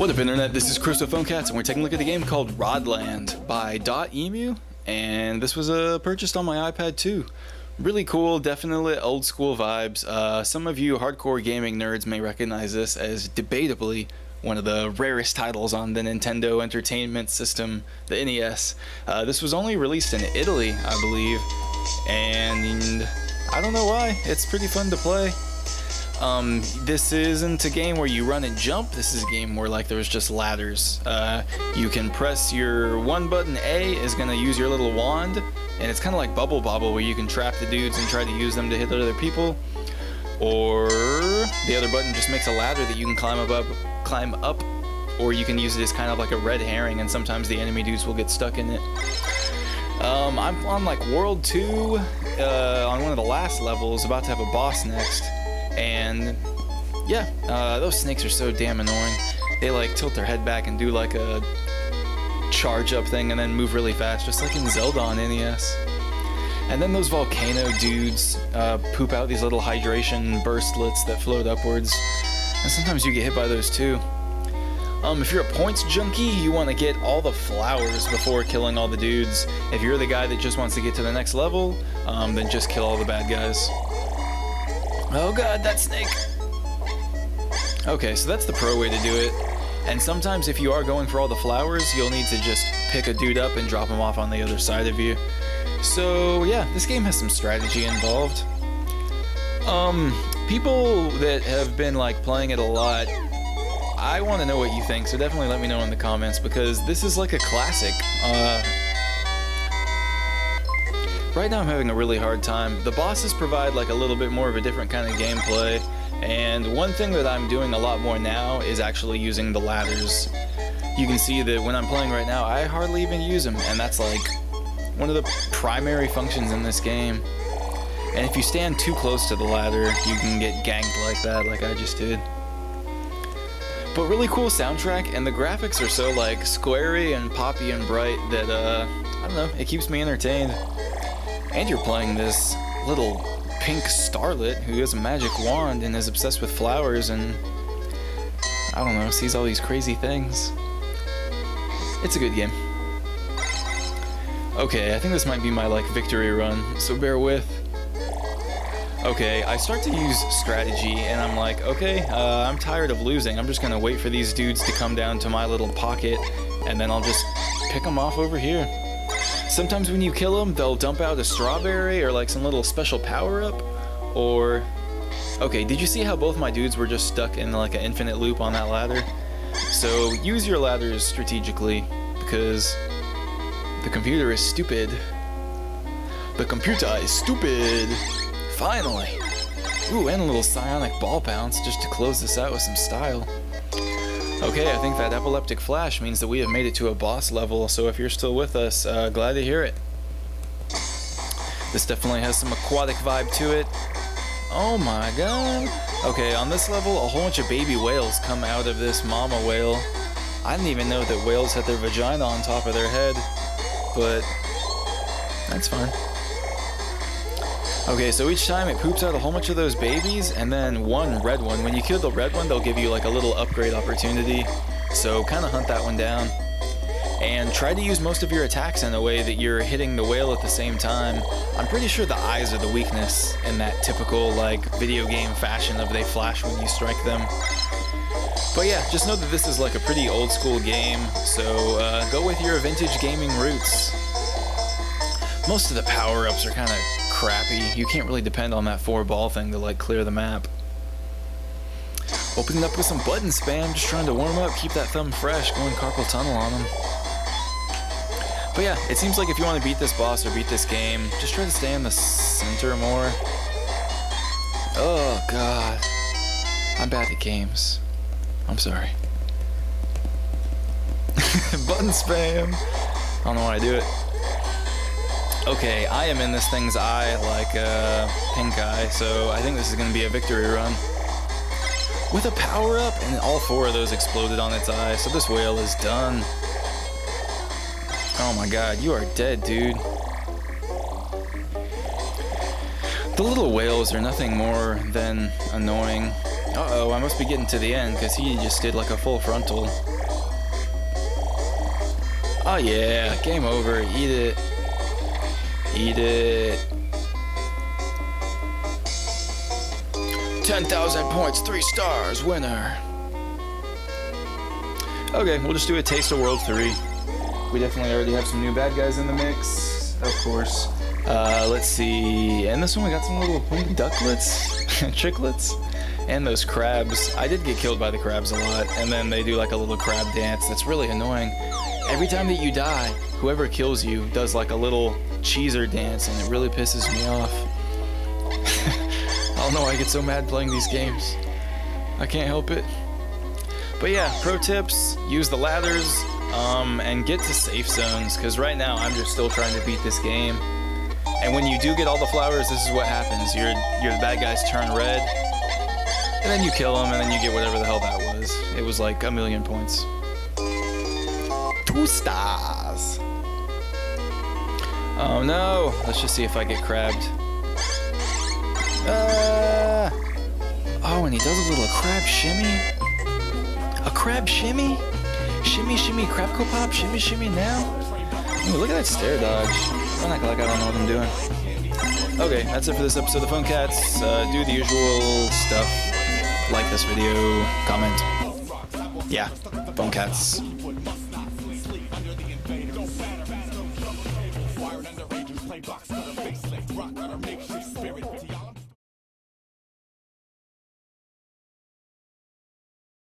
What up, Internet? This is Crystal Phone Cats, and we're taking a look at the game called Rodland by DotEmu, and this was uh, purchased on my iPad too. Really cool, definitely old school vibes. Uh, some of you hardcore gaming nerds may recognize this as debatably one of the rarest titles on the Nintendo Entertainment System, the NES. Uh, this was only released in Italy, I believe, and I don't know why. It's pretty fun to play. Um, this isn't a game where you run and jump. This is a game where like there's just ladders. Uh, you can press your one button A is gonna use your little wand, and it's kind of like Bubble Bobble where you can trap the dudes and try to use them to hit other people. Or the other button just makes a ladder that you can climb up, up climb up, or you can use it as kind of like a red herring, and sometimes the enemy dudes will get stuck in it. Um, I'm on like World 2, uh, on one of the last levels, about to have a boss next. And yeah, uh, those snakes are so damn annoying. They like tilt their head back and do like a charge up thing and then move really fast, just like in Zelda on NES. And then those volcano dudes uh, poop out these little hydration burstlets that float upwards. And sometimes you get hit by those too. Um, if you're a points junkie, you want to get all the flowers before killing all the dudes. If you're the guy that just wants to get to the next level, um, then just kill all the bad guys. Oh god, that snake! Okay, so that's the pro way to do it. And sometimes if you are going for all the flowers, you'll need to just pick a dude up and drop him off on the other side of you. So yeah, this game has some strategy involved. Um, people that have been like playing it a lot, I want to know what you think, so definitely let me know in the comments because this is like a classic. Uh, Right now I'm having a really hard time. The bosses provide like a little bit more of a different kind of gameplay, and one thing that I'm doing a lot more now is actually using the ladders. You can see that when I'm playing right now, I hardly even use them, and that's like one of the primary functions in this game. And if you stand too close to the ladder, you can get ganked like that, like I just did. But really cool soundtrack, and the graphics are so like squarey and poppy and bright that, uh, I don't know, it keeps me entertained. And you're playing this little pink starlet who has a magic wand and is obsessed with flowers and I don't know, sees all these crazy things. It's a good game. Okay, I think this might be my like victory run, so bear with. Okay, I start to use strategy and I'm like, okay, uh, I'm tired of losing. I'm just gonna wait for these dudes to come down to my little pocket and then I'll just pick them off over here. Sometimes when you kill them, they'll dump out a strawberry or like some little special power-up. Or... Okay, did you see how both my dudes were just stuck in like an infinite loop on that ladder? So use your ladders strategically, because the computer is stupid. The computer is stupid! Finally! Ooh, and a little psionic ball bounce just to close this out with some style. Okay, I think that epileptic flash means that we have made it to a boss level, so if you're still with us, uh, glad to hear it. This definitely has some aquatic vibe to it. Oh my god. Okay, on this level, a whole bunch of baby whales come out of this mama whale. I didn't even know that whales had their vagina on top of their head, but that's fine. Okay, so each time it poops out a whole bunch of those babies, and then one red one. When you kill the red one, they'll give you like a little upgrade opportunity. So kind of hunt that one down. And try to use most of your attacks in a way that you're hitting the whale at the same time. I'm pretty sure the eyes are the weakness in that typical like video game fashion of they flash when you strike them. But yeah, just know that this is like a pretty old school game, so uh, go with your vintage gaming roots. Most of the power-ups are kind of crappy. You can't really depend on that four ball thing to like clear the map. Opening up with some button spam, just trying to warm up, keep that thumb fresh, going carpal tunnel on them. But yeah, it seems like if you want to beat this boss or beat this game, just try to stay in the center more. Oh god. I'm bad at games. I'm sorry. button spam. I don't know why I do it. Okay, I am in this thing's eye like a uh, pink eye, so I think this is going to be a victory run. With a power-up, and all four of those exploded on its eye, so this whale is done. Oh my god, you are dead, dude. The little whales are nothing more than annoying. Uh-oh, I must be getting to the end because he just did like a full frontal. Oh yeah, game over. Eat it. Eat it. 10,000 points, 3 stars, winner. Okay, we'll just do a Taste of World 3. We definitely already have some new bad guys in the mix, of course. Uh, let's see. And this one we got some little ducklets, chicklets, and those crabs. I did get killed by the crabs a lot, and then they do like a little crab dance that's really annoying. Every time that you die, whoever kills you does like a little cheeser dance, and it really pisses me off. I don't know why I get so mad playing these games. I can't help it. But yeah, pro tips, use the ladders, um, and get to safe zones, because right now I'm just still trying to beat this game. And when you do get all the flowers, this is what happens. Your, your bad guys turn red, and then you kill them, and then you get whatever the hell that was. It was like a million points. Two stars. Oh no, let's just see if I get crabbed. Uh, oh, and he does a little crab shimmy. A crab shimmy? Shimmy, shimmy, crab pop, shimmy, shimmy now? Ooh, look at that stare dodge. I'm not like I don't know what I'm doing. Okay, that's it for this episode of Phone Cats. Uh, do the usual stuff. Like this video, comment. Yeah, Phone Cats.